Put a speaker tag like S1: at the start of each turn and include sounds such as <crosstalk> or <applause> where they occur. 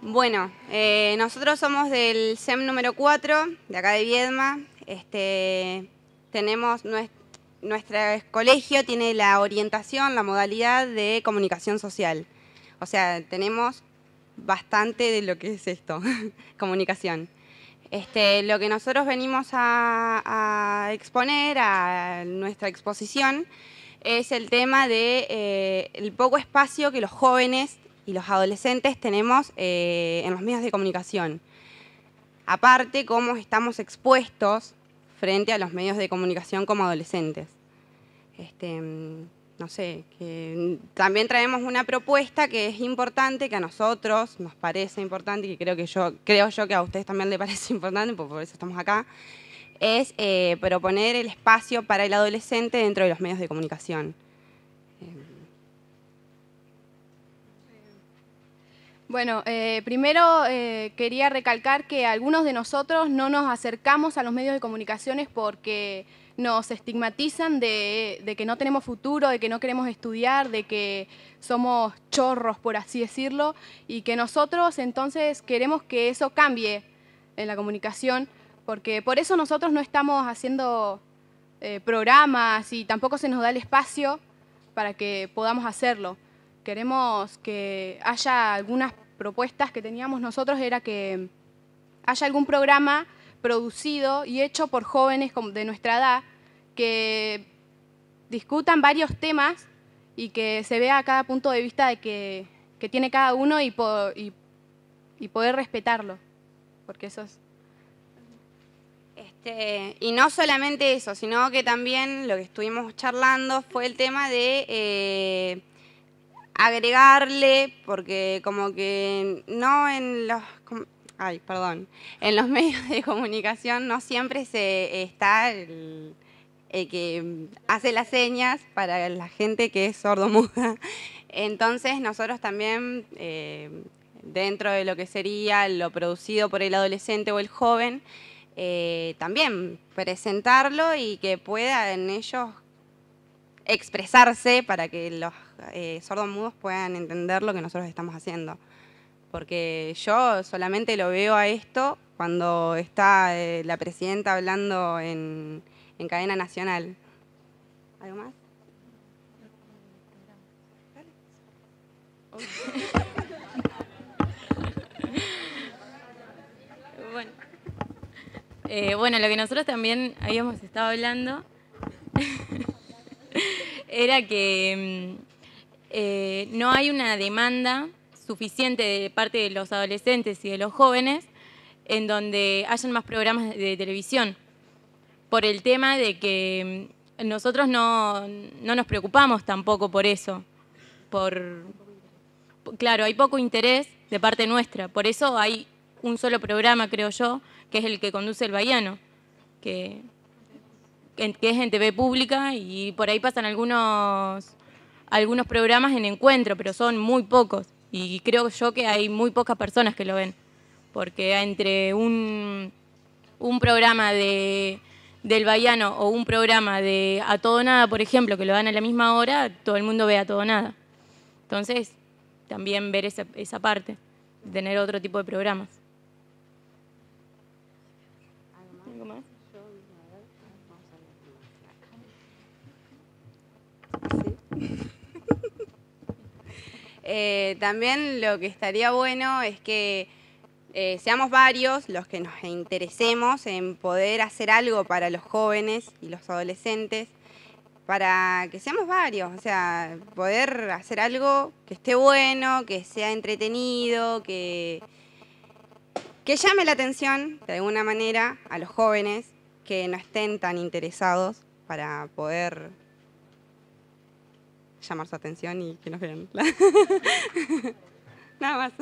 S1: Bueno, eh, nosotros somos del SEM número 4, de acá de Viedma. Este, tenemos nuestro colegio tiene la orientación, la modalidad de comunicación social. O sea, tenemos bastante de lo que es esto, <laughs> comunicación. Este, lo que nosotros venimos a, exponer a nuestra exposición es el tema de eh, el poco espacio que los jóvenes y los adolescentes tenemos eh, en los medios de comunicación. Aparte, cómo estamos expuestos frente a los medios de comunicación como adolescentes. Este, no sé, también traemos una propuesta que es importante, que a nosotros nos parece importante, que creo que yo, creo yo que a ustedes también les parece <laughs> importante, porque por eso estamos acá, es eh, proponer el espacio para el adolescente dentro de los medios de comunicación.
S2: Bueno, eh, primero eh, quería recalcar que algunos de nosotros no nos acercamos a los medios de comunicaciones porque nos estigmatizan de, que no tenemos futuro, de que no queremos estudiar, de que somos chorros, por así decirlo, y que nosotros entonces queremos que eso cambie en la comunicación, porque por eso nosotros no estamos haciendo eh, programas y tampoco se nos da el espacio para que podamos hacerlo queremos que haya algunas propuestas que teníamos nosotros, era que haya algún programa producido y hecho por jóvenes de nuestra edad que discutan varios temas y que se vea cada punto de vista de que, tiene cada uno y, y, poder respetarlo, porque eso es...
S1: Este, y no solamente eso, sino que también lo que estuvimos charlando fue el tema de eh, agregarle, porque como que no en los... Ay, perdón. En los <laughs> medios de comunicación no siempre se está el, que hace las señas para la gente que es sordo-muda. <laughs> Entonces nosotros también, eh, dentro de lo que sería lo producido por el adolescente o el joven, eh, también presentarlo y que puedan ellos expresarse para que los eh, sordos mudos puedan entender lo que nosotros estamos haciendo. Porque yo solamente lo veo a esto cuando está eh, la presidenta hablando en, cadena nacional. ¿Algo más? <laughs>
S3: bueno. Eh, bueno, lo que nosotros también habíamos estado hablando era que mm, eh, no hay una demanda suficiente de parte de los adolescentes y de los jóvenes en donde hayan más programas de televisión, por el tema de que mm, nosotros no, nos preocupamos tampoco por eso, por, claro, hay poco interés de parte nuestra, por eso hay un solo programa, creo yo, que es el que conduce el Bahiano, que, que es en TV pública y por ahí pasan algunos algunos programas en encuentro, pero son muy pocos. Y creo yo que hay muy pocas personas que lo ven. Porque entre un, un programa de, del Bahiano o un programa de A Todo Nada, por ejemplo, que lo dan a la misma hora, todo el mundo ve A Todo Nada. Entonces, también ver esa, esa parte, tener otro tipo de programas. ¿Algo más?
S1: Eh, también lo que estaría bueno es que eh, seamos varios los que nos interesemos en poder hacer algo para los jóvenes y los adolescentes, para que seamos varios, o sea, poder hacer algo que esté bueno, que sea entretenido, que, que llame la atención de alguna manera a los jóvenes que no estén tan interesados para poder llamar su atención y que nos vean. <laughs> Nada más.